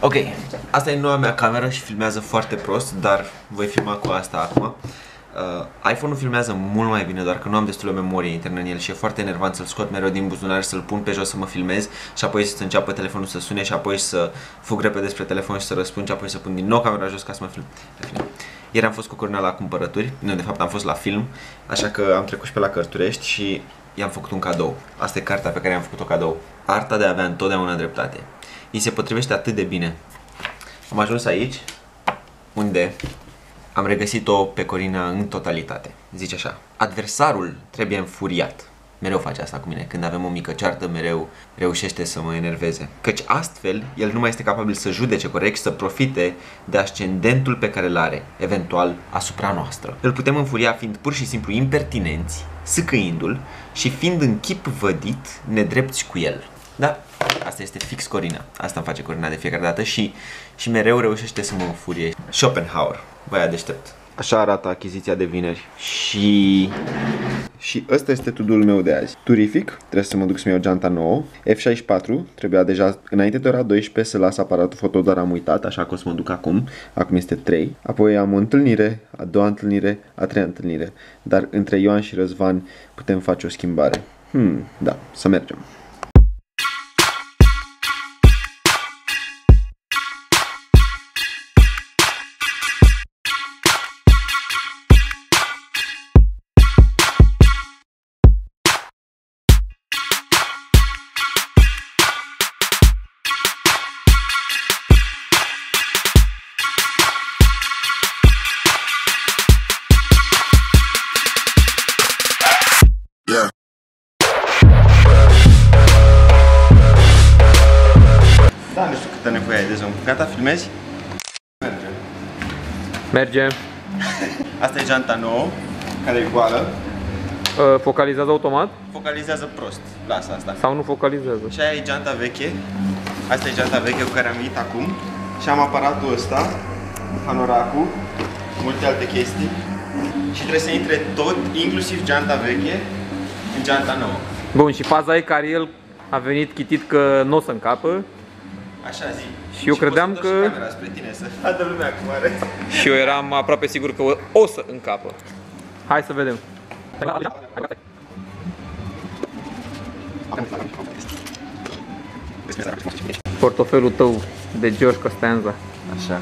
Ok, asta e noua mea cameră și filmează foarte prost, dar voi filma cu asta acum. Uh, iPhone-ul filmează mult mai bine, doar că nu am destulă memorie internă în el și e foarte enervant să-l scot mereu din buzunar, să-l pun pe jos să mă filmez și apoi să înceapă telefonul să sune și apoi să fug repede spre telefon și să răspund și apoi să pun din nou camera jos ca să mă film. În fine. Ieri am fost cu Cornel la cumpărături, nu, de fapt am fost la film, așa că am trecut și pe la Cărturești și i-am făcut un cadou. Asta e cartea pe care i-am făcut-o cadou. Arta de a avea întotdeauna dreptate. Îi se potrivește atât de bine. Am ajuns aici, unde am regăsit-o pe Corina în totalitate. Zice așa, adversarul trebuie înfuriat. Mereu face asta cu mine. Când avem o mică ceartă, mereu reușește să mă enerveze. Căci astfel, el nu mai este capabil să judece corect și să profite de ascendentul pe care îl are, eventual, asupra noastră. Îl putem înfuria fiind pur și simplu impertinenți, sâcâindu-l și fiind în chip vădit, nedrepți cu el. Da, asta este fix Corina. Asta îmi face Corina de fiecare dată și, și mereu reușește să mă înfurie. Schopenhauer, băia deștept. Așa arată achiziția de vineri. Și... Și ăsta este tudul meu de azi. Turific, trebuie să mă duc să-mi iau geanta nouă. F64, trebuia deja înainte de ora 12 să las aparatul foto, doar am uitat, așa că o să mă duc acum. Acum este 3. Apoi am o întâlnire, a doua întâlnire, a treia întâlnire. Dar între Ioan și Răzvan putem face o schimbare. Hmm, da, să mergem. Merge. Asta e geanta nouă, care e goală. Uh, Focalizează automat Focalizează prost. Lasă asta. sau nu focalizează? Și aia e geanta veche. Asta e geanta veche cu care am venit acum. Și am aparatul ăsta, panoracul, multe alte chestii. Și trebuie să intre tot, inclusiv geanta veche, în geanta nouă. Bun, și faza e că Ariel a venit chitit că nu o să încapă Așa zi. Și eu credeam poți să că- întorci camera spre tine să vadă lumea cum arăți. și eu eram aproape sigur că o, o să încapă. Hai să vedem. Portofelul tău de George Costanza. Așa.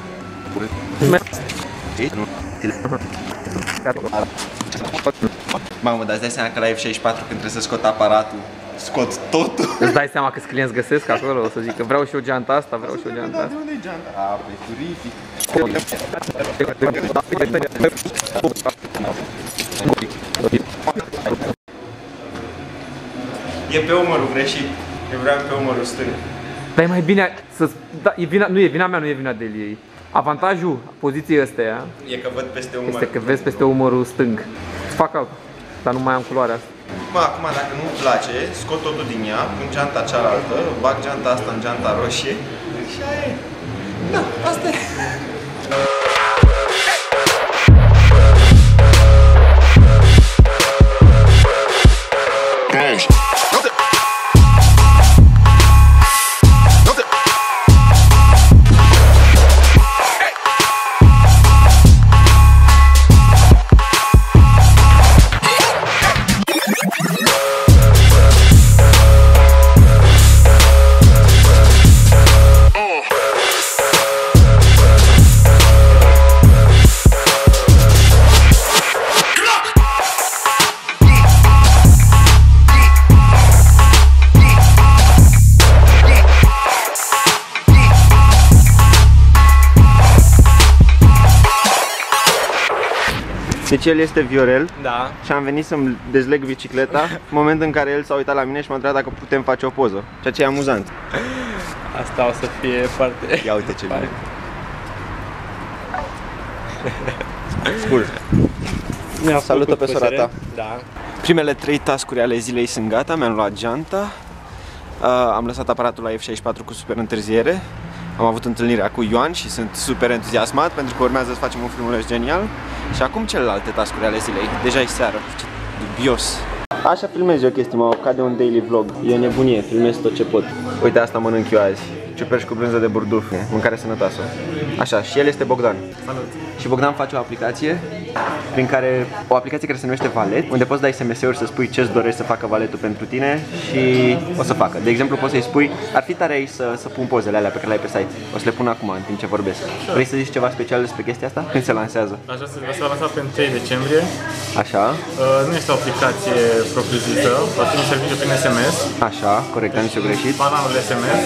Mamă, dar îți dai seama că la F64 când trebuie să scot aparatul, scot totul. Îți dai seama câți clienți găsesc acolo? O să zic că vreau și o geanta asta, vreau și o geanta Da, asta. de unde e geanta? A, pe turific. E pe umărul greșit. Eu vreau pe umărul stâng. Dar e mai bine să da, e vina, nu e vina mea, nu e vina de ei. Avantajul poziției astea E că văd peste umăr. este că vezi peste umărul stâng. Îți fac altul, dar nu mai am culoarea asta. Mă, acum dacă nu-mi place, scot totul din ea, pun geanta cealaltă, bag geanta asta în geanta roșie și aia e. Da, asta e. Deci el este Viorel Da. și am venit să-mi dezleg bicicleta moment în care el s-a uitat la mine și m-a întrebat dacă putem face o poză. Ceea ce e amuzant. Asta o să fie foarte... Ia uite ce bine. Scurt. Mi-a Salută făcut pe sora plăcere. ta. Da. Primele trei tascuri ale zilei sunt gata, mi-am luat geanta, uh, am lăsat aparatul la F64 cu super întârziere, am avut întâlnirea cu Ioan și sunt super entuziasmat pentru că urmează să facem un filmuleț genial și acum celelalte tascuri ale zilei, deja e seară, ce dubios. Așa filmez eu chestii, mă ca de un daily vlog, e nebunie, filmez tot ce pot. Uite asta mănânc eu azi, ciuperci cu brânză de burduf. Mâncare sănătoasă. Așa, și el este Bogdan. Salut! Și Bogdan face o aplicație prin care, o aplicație care se numește Valet, unde poți dai SMS-uri să spui ce-ți dorești să facă valetul pentru tine și o să facă. De exemplu, poți să-i spui, ar fi tare aici să, să pun pozele alea pe care le ai pe site. O să le pun acum în timp ce vorbesc. Vrei să zici ceva special despre chestia asta? Când se lansează? Aș vrea să vă să lansat pe 1 decembrie. Așa, Uh, nu este o aplicație propriu-zisă, va fi un serviciu prin SMS, așa, corect, am zis eu greșit. bananul SMS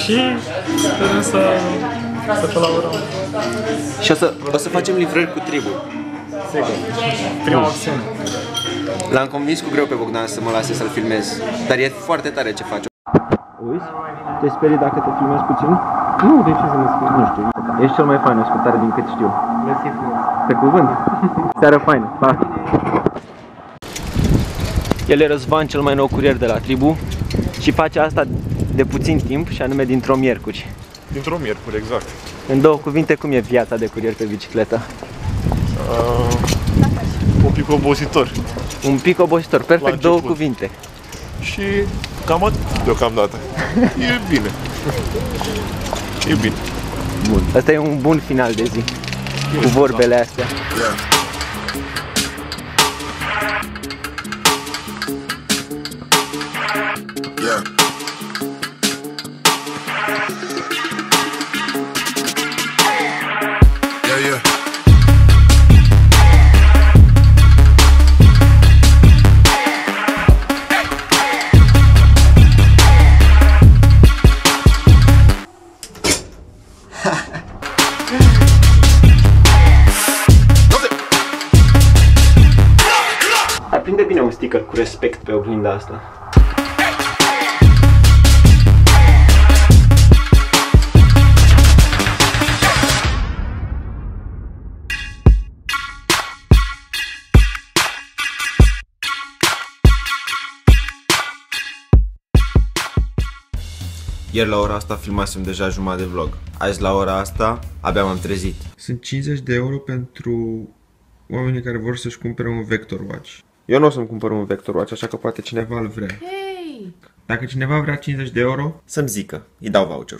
și sperăm să, să colaborăm. Și o să, o să facem livrări cu tribu. Sigur. Prima opțiune. L-am convins cu greu pe Bogdan să mă lase să-l filmez, dar e foarte tare ce face. Uiți? Te sperii dacă te filmezi puțin? Nu, de ce să mă spui? Nu știu. Ești cel mai fain ascultare din cât știu. Mersi frumos. Pe cuvânt. Seară faină. Pa. El e Răzvan, cel mai nou curier de la tribu și face asta de puțin timp și anume dintr-o miercuri. Dintr-o miercuri, exact. În două cuvinte, cum e viața de curier pe bicicletă? Uh, un pic obositor. Un pic obositor, perfect La două început. cuvinte. Și cam atât deocamdată. E bine. E bine. Bun. Asta e un bun final de zi. Cu vorbele astea. Yeah. Yeah. Bine un sticker cu respect pe oglinda asta. Ieri la ora asta filmasem deja jumătate de vlog. Azi la ora asta abia m-am trezit. Sunt 50 de euro pentru oamenii care vor să-și cumpere un Vector Watch. Eu nu o să-mi cumpăr un Vector Watch, așa că poate Cineva îl vrea. Dacă cineva vrea 50 de euro, să-mi zică, îi dau voucher.